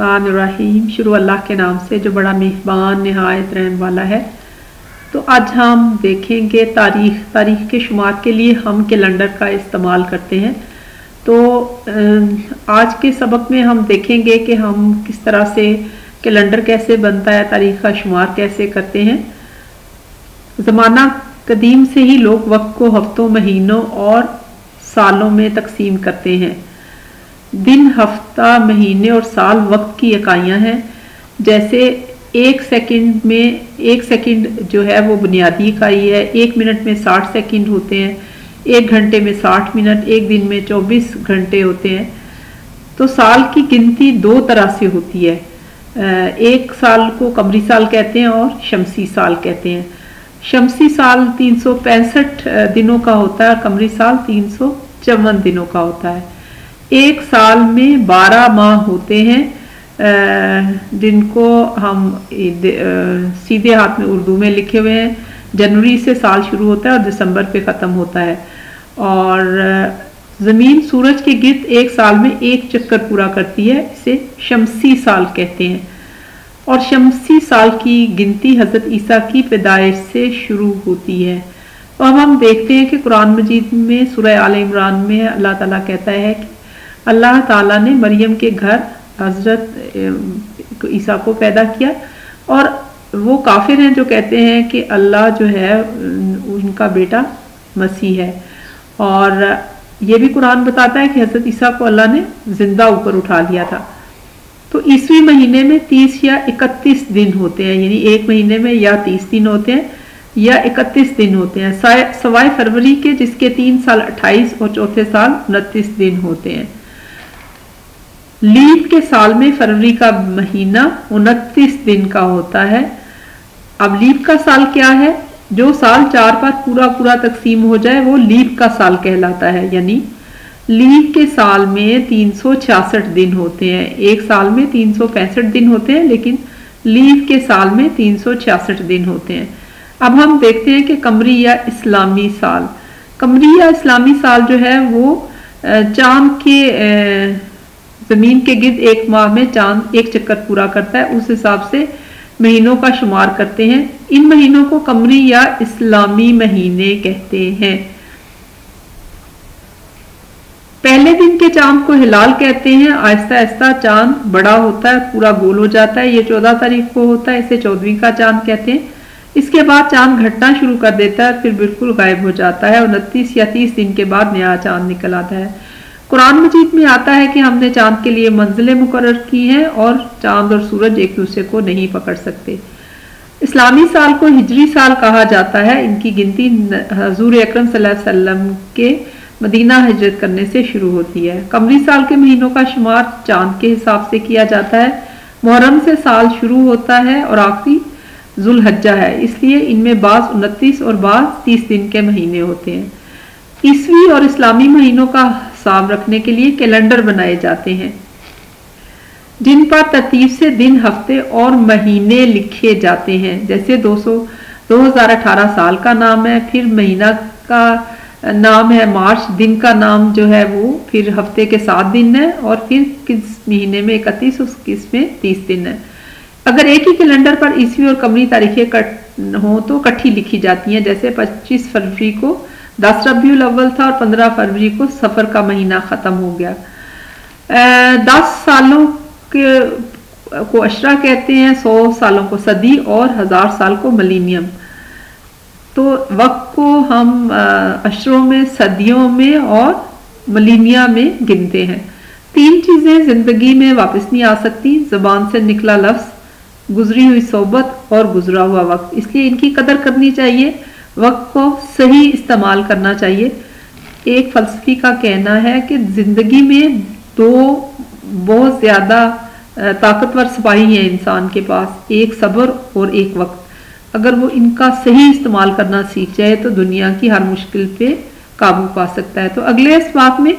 الرحمن الرحیم، شروع اللہ کے نام سے، جو بڑا مہربان، نہایت رحم والا ہے۔ تو آج ہم دیکھیں گے تاریخ تاریخ کے شمار کے لیے ہم کیلنڈر کا استعمال کرتے ہیں۔ تو آج کے سبق میں ہم دیکھیں گے کہ ہم کس طرح سے کیلنڈر کیسے بنتا ہے، تاریخ کا شمار کیسے کرتے ہیں۔ زمانہ قدیم سے ہی لوگ وقت کو ہفتوں مہینوں اور سالوں میں تقسیم کرتے ہیں۔ دن، ہفتہ، مہینے اور سال وقت کی اکائیاں ہیں، جیسے ایک سیکنڈ میں، ایک سیکنڈ جو ہے وہ بنیادی اکائی ہے، ایک منٹ میں ساٹھ سیکنڈ ہوتے ہیں، ایک گھنٹے میں ساٹھ منٹ، ایک دن میں چوبیس گھنٹے ہوتے ہیں۔ تو سال کی گنتی دو طرح سے ہوتی ہے۔ ایک سال کو قمری سال کہتے ہیں اور شمسی سال کہتے ہیں۔ شمسی سال تین سو پینسٹھ دنوں کا ہوتا ہے اور قمری سال تین سو چون دنوں کا ہوتا ہے۔ ایک سال میں بارہ ماہ ہوتے ہیں جن کو ہم سیدھے ہاتھ میں اردو میں لکھے ہوئے ہیں۔ جنوری سے سال شروع ہوتا ہے اور دسمبر پہ ختم ہوتا ہے۔ اور زمین سورج کے گرد ایک سال میں ایک چکر پورا کرتی ہے، اسے شمسی سال کہتے ہیں۔ اور شمسی سال کی گنتی حضرت عیسیٰ کی پیدائش سے شروع ہوتی ہے۔ تو اب ہم دیکھتے ہیں کہ قرآن مجید میں، سورہ عال عمران میں اللہ تعالیٰ کہتا ہے کہ اللہ تعالیٰ نے مریم کے گھر حضرت عیسیٰ کو پیدا کیا اور وہ کافر ہیں جو کہتے ہیں کہ اللہ جو ہے ان کا بیٹا مسیح ہے۔ اور یہ بھی قرآن بتاتا ہے کہ حضرت عیسیٰ کو اللہ نے زندہ اوپر اٹھا لیا تھا۔ تو عیسوی مہینے میں تیس یا اکتیس دن ہوتے ہیں یعنی ایک مہینے میں یا تیس دن ہوتے ہیں یا اکتیس دن ہوتے ہیں۔ سوائے فروری کے، جس کے تین سال اٹھائیس اور چوتھے سال انتیس دن ہوتے ہیں۔ لیپ کے سال میں فروری کا مہینہ انتیس دن کا ہوتا ہے۔ اب لیپ کا سال کیا ہے؟ جو سال چار پر پورا پورا تقسیم ہو جائے، وہ لیپ کا سال کہلاتا ہے۔ یعنی لیپ کے سال میں تین سو چھیاسٹھ دن ہوتے ہیں۔ ایک سال میں تین سو پینسٹھ دن ہوتے ہیں، لیکن لیپ کے سال میں تین سو چھیاسٹھ دن ہوتے ہیں۔ اب ہم دیکھتے ہیں کہ کمری یا اسلامی سال۔ کمری یا اسلامی سال جو ہے، وہ چاند کے زمین کے گرد ایک ماہ میں چاند ایک چکر پورا کرتا ہے، اس حساب سے مہینوں کا شمار کرتے ہیں۔ ان مہینوں کو کمری یا اسلامی مہینے کہتے ہیں۔ پہلے دن کے چاند کو ہلال کہتے ہیں۔ آہستہ آہستہ چاند بڑا ہوتا ہے، پورا گول ہو جاتا ہے۔ یہ چودہ تاریخ کو ہوتا ہے، اسے چودویں کا چاند کہتے ہیں۔ اس کے بعد چاند گھٹنا شروع کر دیتا ہے، پھر بالکل غائب ہو جاتا ہے۔ انتیس یا تیس دن کے بعد نیا چاند نکل آتا ہے۔ قرآن مجید میں آتا ہے کہ ہم نے چاند کے لیے منزلیں مقرر کی ہیں اور چاند اور سورج ایک دوسرے کو نہیں پکڑ سکتے۔ اسلامی سال کو ہجری سال کہا جاتا ہے۔ ان کی گنتی حضور اکرم صلی اللہ علیہ وسلم کے مدینہ ہجرت کرنے سے شروع ہوتی ہے۔ قمری سال کے مہینوں کا شمار چاند کے حساب سے کیا جاتا ہے۔ محرم سے سال شروع ہوتا ہے اور آخری ذوالحجہ ہے۔ اس لیے ان میں بعض انتیس اور بعض تیس دن کے مہینے ہوتے ہیں۔ عیسوی اور اسلامی مہینوں کا حساب رکھنے کے لیے کیلنڈر بنائے جاتے ہیں، جن پر ترتیب سے دن، ہفتے اور مہینے لکھے جاتے ہیں۔ جیسے دو سو، دو ہزار اٹھارہ سال کا نام ہے، پھر مہینہ کا نام ہے مارچ، دن کا نام جو ہے وہ پھر ہفتے کے سات دن ہے اور پھر کس مہینے میں اکتیس، اس کس میں تیس دن ہے۔ اگر ایک ہی کیلنڈر پر عیسوی اور کمری تاریخیں ہوں تو کٹھی لکھی جاتی ہیں، جیسے پچیس فروری کو دس ربیع الاول تھا اور پندرہ فروری کو سفر کا مہینہ ختم ہو گیا۔ دس سالوں کے کو اشرا کہتے ہیں، سو سالوں کو صدی اور ہزار سال کو ملینیم۔ تو وقت کو ہم اشروں میں، صدیوں میں اور ملینیا میں گنتے ہیں۔ تین چیزیں زندگی میں واپس نہیں آ سکتی۔ زبان سے نکلا لفظ، گزری ہوئی صحبت اور گزرا ہوا وقت۔ اس لیے ان کی قدر کرنی چاہیے۔ وقت کو صحیح استعمال کرنا چاہیے۔ ایک فلسفی کا کہنا ہے کہ زندگی میں دو بہت زیادہ طاقتور سپاہی ہیں انسان کے پاس، ایک صبر اور ایک وقت۔ اگر وہ ان کا صحیح استعمال کرنا سیکھ جائے تو دنیا کی ہر مشکل پہ قابو پا سکتا ہے۔ تو اگلے اس بات میں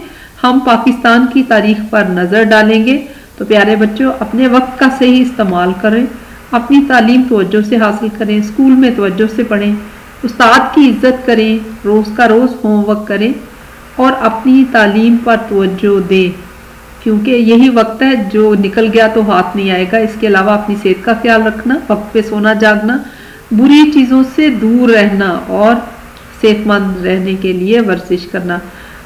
ہم پاکستان کی تاریخ پر نظر ڈالیں گے۔ تو پیارے بچوں، اپنے وقت کا صحیح استعمال کریں، اپنی تعلیم توجہ سے حاصل کریں، اسکول میں توجہ سے پڑھیں۔ استاد کی عزت کریں، روز کا روز ہوم ورک کریں اور اپنی تعلیم پر توجہ دیں۔ کیونکہ یہی وقت ہے، جو نکل گیا تو ہاتھ نہیں آئے گا۔ اس کے علاوہ اپنی صحت کا خیال رکھنا، وقت پہ سونا جاگنا، بری چیزوں سے دور رہنا اور صحت مند رہنے کے لیے ورزش کرنا۔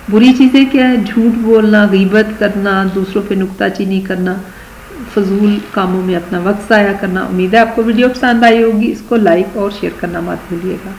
بری چیزیں کیا ہے جھوٹ بولنا، غیبت کرنا، دوسروں پہ نکتہ چینی کرنا۔ فضول کاموں میں اپنا وقت ضائع کرنا. امید ہے آپ کو ویڈیو پسند آئی ہوگی. اس کو لائک اور شیئر کرنا مت بھولیے گا.